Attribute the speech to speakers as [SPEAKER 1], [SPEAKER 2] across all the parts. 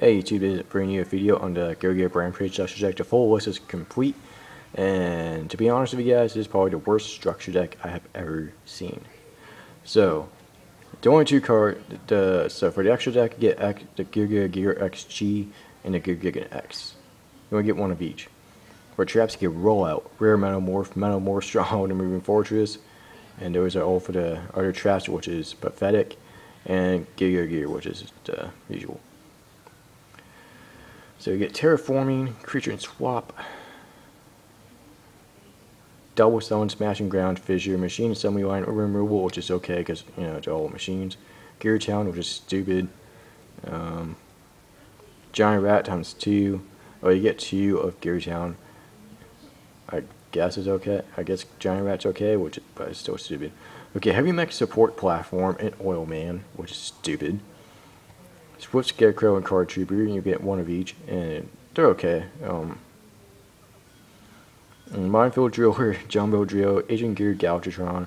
[SPEAKER 1] Hey YouTube is bringing you a video on the Geargia Rampage structure deck. The full list is complete, and to be honest with you guys, this is probably the worst structure deck I have ever seen. So, the only two cards, the so for the extra deck, get X, the Gear Gear XG and the Gear X. You only get one of each. For traps, you get Rollout, Rare Metalmorph, Metalmorph Stronghold, and Moving Fortress, and those are all for the other traps, which is Pathetic, and Gear Gear, which is the usual. So you get terraforming, creature and swap, double stone, smashing ground, fissure, machine assembly line, or removal, which is okay because you know it's all machines. Geartown, which is stupid. Um, giant rat times two. Oh, you get two of Geartown. I guess is okay. I guess giant rat's okay, which but it's still stupid. Okay, heavy mech support platform and oil man, which is stupid. Swift Scarecrow and Card Trooper, and you get one of each, and they're okay. Um, Minefield Driller, Jumbo Drill, Ancient Gear Gadjiltron,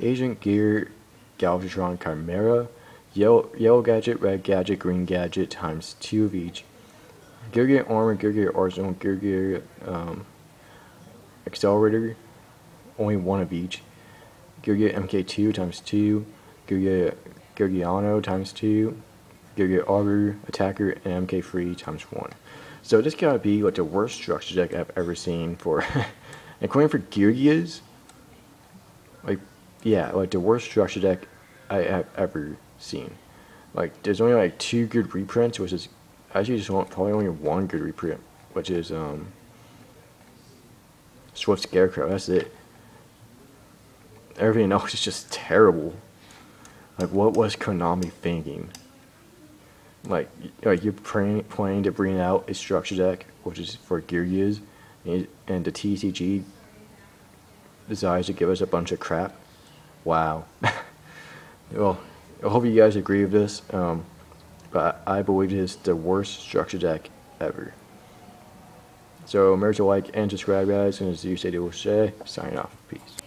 [SPEAKER 1] Ancient Gear Gadjiltron Chimera, Yellow, Yellow Gadget, Red Gadget, Green Gadget, times two of each. Gear Gear Armor, Gear Gear Arsenal, Gear Gear um, Accelerator, only one of each. Gear Gear MK2 times two, Gear Gear Geargiano times two, you get Augur, Attacker, and MK free times 1. So this gotta be like the worst structure deck I've ever seen for, according for Geargias, like, yeah, like the worst structure deck I have ever seen. Like, there's only like two good reprints, which is, actually just want, probably only one good reprint, which is, um, Swift Scarecrow, that's it. Everything else is just terrible. Like, what was Konami thinking? Like like you're planning, planning to bring out a structure deck, which is for gear use, and, and the TCG decides to give us a bunch of crap. Wow. well, I hope you guys agree with this, um, but I believe it is the worst structure deck ever. So remember to like and subscribe guys, and as you say, they will say, sign off. Peace.